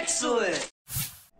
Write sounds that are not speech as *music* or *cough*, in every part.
Excellent!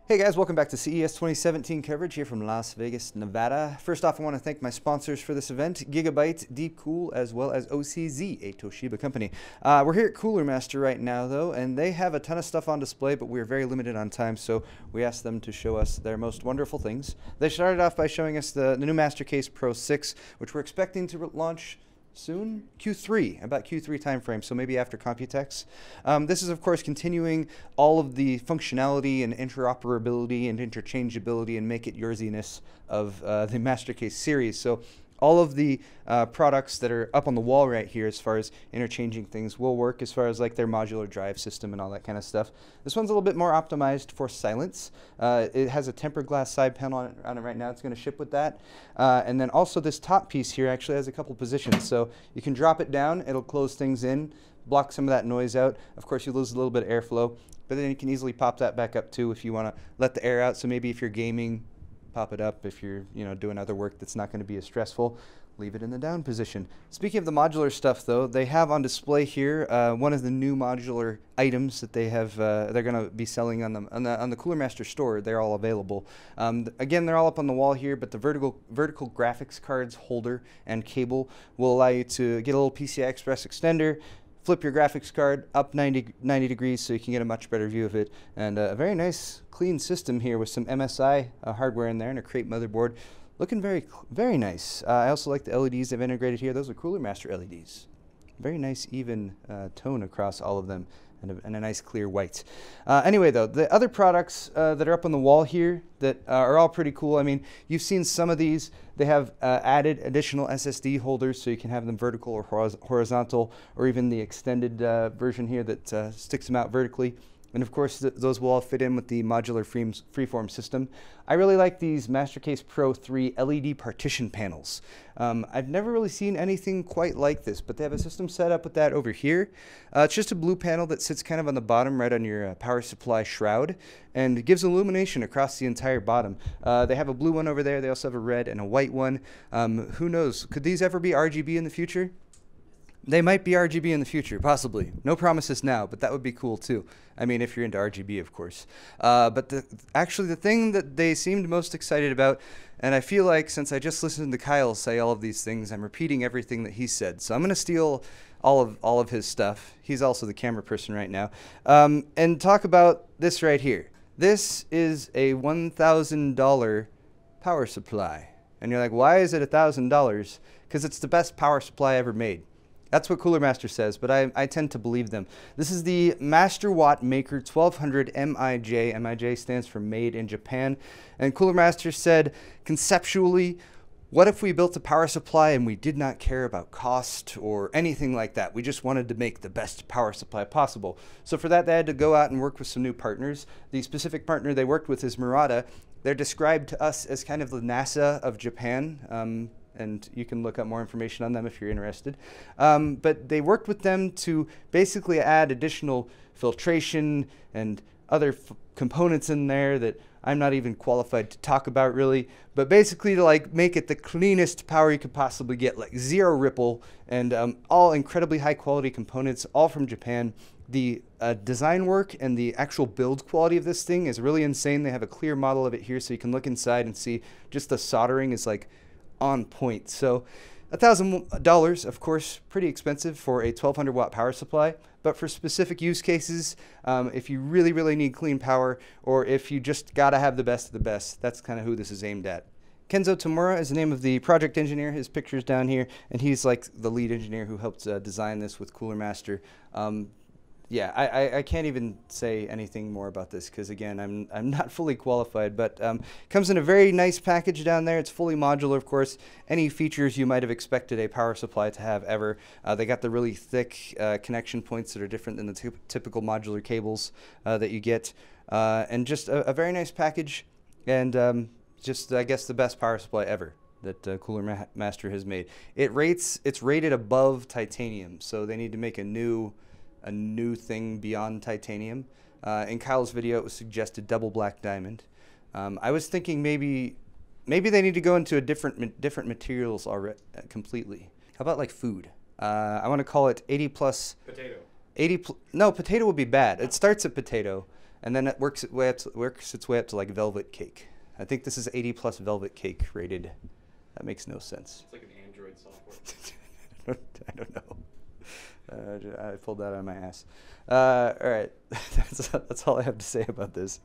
Hey guys, welcome back to CES 2017 coverage here from Las Vegas, Nevada. First off, I want to thank my sponsors for this event, Gigabyte, Deepcool, as well as OCZ, a Toshiba company. Uh, we're here at Cooler Master right now though, and they have a ton of stuff on display, but we're very limited on time, so we asked them to show us their most wonderful things. They started off by showing us the, the new Mastercase Pro 6, which we're expecting to launch soon? Q3 about q3 timeframe so maybe after computex. Um, this is of course continuing all of the functionality and interoperability and interchangeability and make it yoursiness of uh, the *laughs* mastercase series. So all of the uh, products that are up on the wall right here as far as interchanging things will work as far as like their modular drive system and all that kind of stuff. This one's a little bit more optimized for silence. Uh, it has a tempered glass side panel on it, on it right now. It's going to ship with that. Uh, and then also this top piece here actually has a couple positions. So you can drop it down. It'll close things in, block some of that noise out. Of course, you lose a little bit of airflow, but then you can easily pop that back up too if you want to let the air out. So maybe if you're gaming, pop it up. If you're you know doing other work that's not going to be as stressful, leave it in the down position. Speaking of the modular stuff, though, they have on display here uh, one of the new modular items that they have. Uh, they're going to be selling on the, on the on the Cooler Master store. They're all available. Um, th again, they're all up on the wall here, but the vertical vertical graphics cards holder and cable will allow you to get a little PCI Express extender, flip your graphics card up 90, 90 degrees so you can get a much better view of it. And uh, a very nice clean system here with some MSI uh, hardware in there and a Krait motherboard. Looking very, very nice. Uh, I also like the LEDs they've integrated here. Those are Cooler Master LEDs. Very nice even uh, tone across all of them and a, and a nice clear white. Uh, anyway, though, the other products uh, that are up on the wall here that uh, are all pretty cool. I mean, you've seen some of these. They have uh, added additional SSD holders so you can have them vertical or horizontal, or even the extended uh, version here that sticks them out vertically. And of course, th those will all fit in with the modular freeform system. I really like these Mastercase Pro 3 LED partition panels. Um, I've never really seen anything quite like this, but they have a system set up with that over here. Uh, it's just a blue panel that sits kind of on the bottom right on your uh, power supply shroud and gives illumination across the entire bottom. Uh, they have a blue one over there. They also have a red and a white one. Um, who knows? Could these ever be RGB in the future? They might be RGB in the future, possibly. No promises now, but that would be cool too. I mean, if you're into RGB, of course. Uh, but the, actually, the thing that they seemed most excited about, and I feel like since I just listened to Kyle say all of these things, I'm repeating everything that he said. So I'm going to steal all of all of his stuff. He's also the camera person right now, um, and talk about this right here. This is a $1,000 power supply, and you're like, why is it $1,000? Because it's the best power supply ever made. That's what Cooler Master says, but I, I tend to believe them. This is the Master Watt Maker 1200 MIJ. MIJ stands for Made in Japan. And Cooler Master said, conceptually, what if we built a power supply and we did not care about cost or anything like that? We just wanted to make the best power supply possible. So for that, they had to go out and work with some new partners. The specific partner they worked with is Murata. They're described to us as kind of the NASA of Japan. Um, and you can look up more information on them if you're interested. Um, but they worked with them to basically add additional filtration and other components in there that I'm not even qualified to talk about really, but basically to like make it the cleanest power you could possibly get, like zero ripple and um, all incredibly high quality components, all from Japan. The uh, design work and the actual build quality of this thing is really insane. They have a clear model of it here, so you can look inside and see just the soldering is like on point. So $1,000, of course, pretty expensive for a 1200 watt power supply, but for specific use cases, um, if you really, really need clean power, or if you just gotta have the best of the best, that's kind of who this is aimed at. Kenzo Tamura is the name of the project engineer. His picture's down here, and he's like the lead engineer who helped uh, design this with Cooler Master. Um, yeah, I, I, I, can't even say anything more about this because again, I'm I'm not *laughs* fully qualified. But um, comes in a very nice package down there. It's fully modular, of course. Any features you might have expected a power supply to have ever. Uh, they got the really thick uh, connection points that are different than the typical modular cables uh, that you get, uh, and just a, a, very nice package, and um, just I guess the best power supply ever that uh, Cooler Ma Master has made. It rates it's rated above titanium, so they need to make a new a new thing beyond titanium. Uh, in Kyle's video, it was suggested double black diamond. Um, I was thinking maybe maybe they need to go into a different different materials already uh, completely. How about like food? Uh, I want to call it 80 plus. Potato. 80 pl- no potato would be bad. It starts at potato, and then it works its way up to, works its way up to like velvet cake. I think this is 80 plus velvet cake rated. That makes no sense. It's like an Android software. *laughs* I don't, I don't know. I pulled that out of my ass. Uh, all right, *laughs* that's, that's all I have to say about this.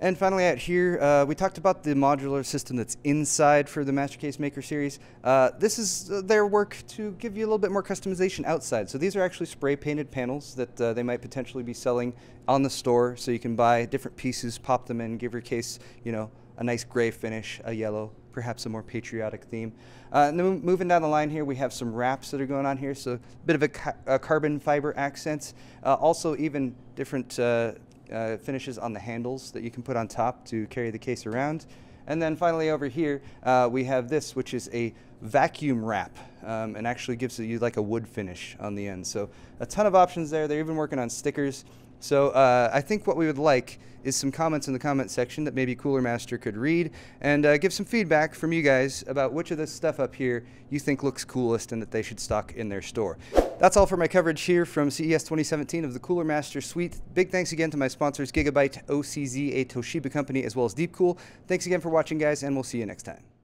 And finally, out here, uh, we talked about the modular system that's inside for the Master Case Maker series. Uh, this is uh, their work to give you a little bit more customization outside. So these are actually spray painted panels that uh, they might potentially be selling on the store. So you can buy different pieces, pop them in, give your case, you know, a nice gray finish, a yellow, perhaps a more patriotic theme. Uh, and then moving down the line here, we have some wraps that are going on here, so a bit of a, ca- a carbon fiber accents. Uh, also, even different uh, uh, finishes on the handles that you can put on top to carry the case around. And then finally over here, uh, we have this, which is a vacuum wrap, um, and actually gives you like a wood finish on the end. So a ton of options there. They're even working on stickers. So uh, I think what we would like is some comments in the comment section that maybe Cooler Master could read and uh, give some feedback from you guys about which of this stuff up here you think looks coolest and that they should stock in their store. That's all for my coverage here from CES 2017 of the Cooler Master Suite. Big thanks again to my sponsors Gigabyte, OCZ, a Toshiba company, as well as Deepcool. Thanks again for watching, guys, and we'll see you next time.